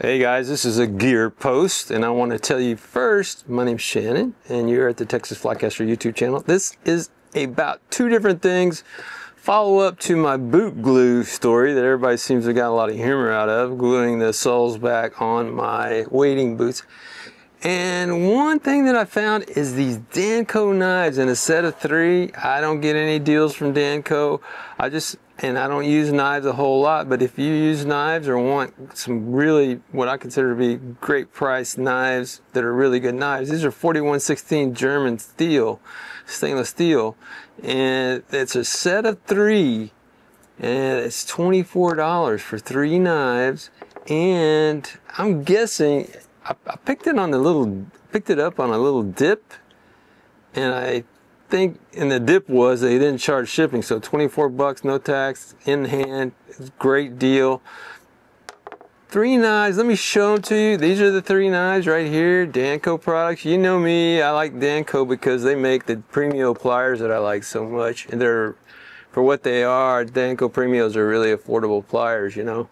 Hey guys, this is a gear post, and I want to tell you first, my name's Shannon, and you're at the Texas Flycaster YouTube channel. This is about two different things. Follow up to my boot glue story that everybody seems to have got a lot of humor out of, gluing the soles back on my wading boots. And one thing that I found is these Danco knives in a set of three. I don't get any deals from Danco. I just, and I don't use knives a whole lot, but if you use knives or want some really, what I consider to be great price knives that are really good knives, these are 4116 German steel, stainless steel. And it's a set of three and it's $24 for three knives. And I'm guessing I, I picked it on the little, picked it up on a little dip, and I think, and the dip was they didn't charge shipping, so 24 bucks, no tax, in hand, great deal. Three knives, let me show them to you. These are the three knives right here, Danco products. You know me, I like Danco because they make the Premio pliers that I like so much. And they're, for what they are, Danco Premios are really affordable pliers, you know.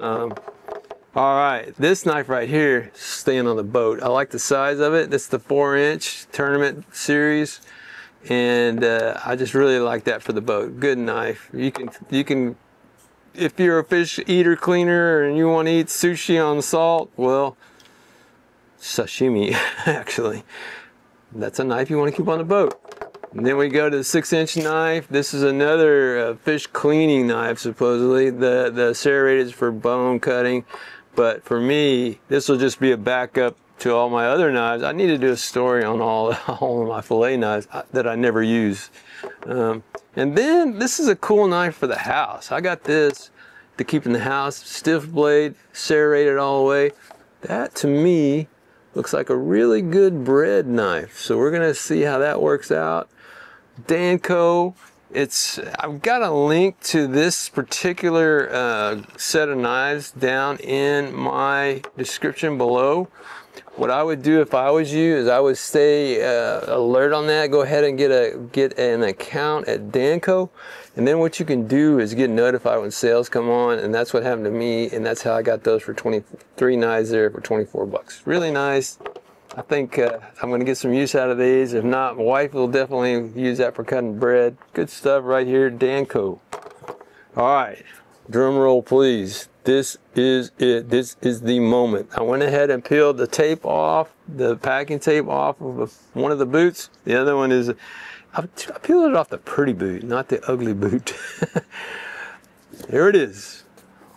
Um, all right, this knife right here, staying on the boat. I like the size of it. This is the four inch tournament series. And uh, I just really like that for the boat. Good knife. You can, you can, if you're a fish eater cleaner and you want to eat sushi on salt, well, sashimi actually. That's a knife you want to keep on the boat. And then we go to the six inch knife. This is another uh, fish cleaning knife, supposedly. The, the serrated is for bone cutting. But for me, this will just be a backup to all my other knives. I need to do a story on all, all of my fillet knives uh, that I never use. Um, and then this is a cool knife for the house. I got this to keep in the house, stiff blade, serrated all the way. That to me looks like a really good bread knife. So we're gonna see how that works out. Danco it's I've got a link to this particular uh, set of knives down in my description below. What I would do if I was you is I would stay uh, alert on that. Go ahead and get a get an account at Danco, and then what you can do is get notified when sales come on, and that's what happened to me, and that's how I got those for 23 knives there for 24 bucks. Really nice. I think uh, I'm going to get some use out of these. If not, my wife will definitely use that for cutting bread. Good stuff right here, Danco. All right, drum roll please. This is it. This is the moment. I went ahead and peeled the tape off, the packing tape off of one of the boots. The other one is, I peeled it off the pretty boot, not the ugly boot. Here it is.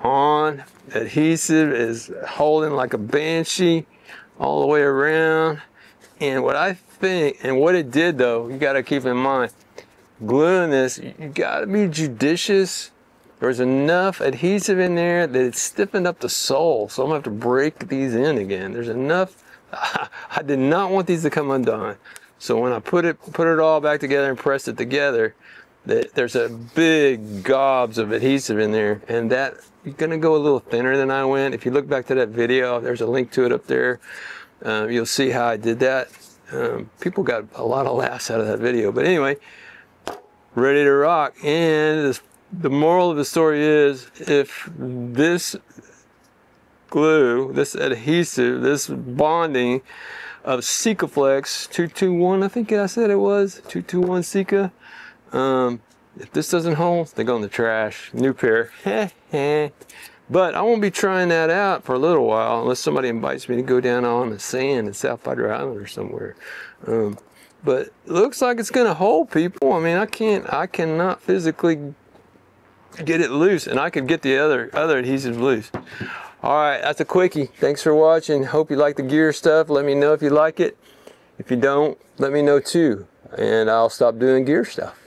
On adhesive is holding like a banshee all the way around. And what I think, and what it did though, you got to keep in mind, gluing this, you got to be judicious. There's enough adhesive in there that it stiffened up the sole. So I'm gonna have to break these in again. There's enough, I did not want these to come undone. So when I put it, put it all back together and pressed it together, that there's a big gobs of adhesive in there and that you're gonna go a little thinner than I went. If you look back to that video, there's a link to it up there. Uh, you'll see how I did that. Um, people got a lot of laughs out of that video. But anyway, ready to rock. And this, the moral of the story is if this glue, this adhesive, this bonding of Sikaflex 221, I think I said it was, 221 Sika, um, if this doesn't hold, they go in the trash. New pair. but I won't be trying that out for a little while unless somebody invites me to go down on the sand in South Padre Island or somewhere. Um, but it looks like it's going to hold people. I mean, I can't, I cannot physically get it loose and I could get the other, other adhesive loose. All right, that's a quickie. Thanks for watching. Hope you like the gear stuff. Let me know if you like it. If you don't, let me know too. And I'll stop doing gear stuff.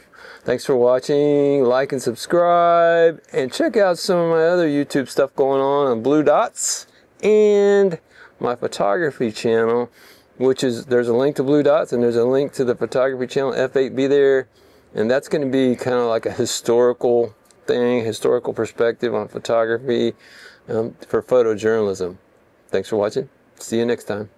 Thanks for watching. Like and subscribe. And check out some of my other YouTube stuff going on on Blue Dots and my photography channel, which is, there's a link to Blue Dots and there's a link to the photography channel, F8B there. And that's going to be kind of like a historical thing, historical perspective on photography um, for photojournalism. Thanks for watching. See you next time.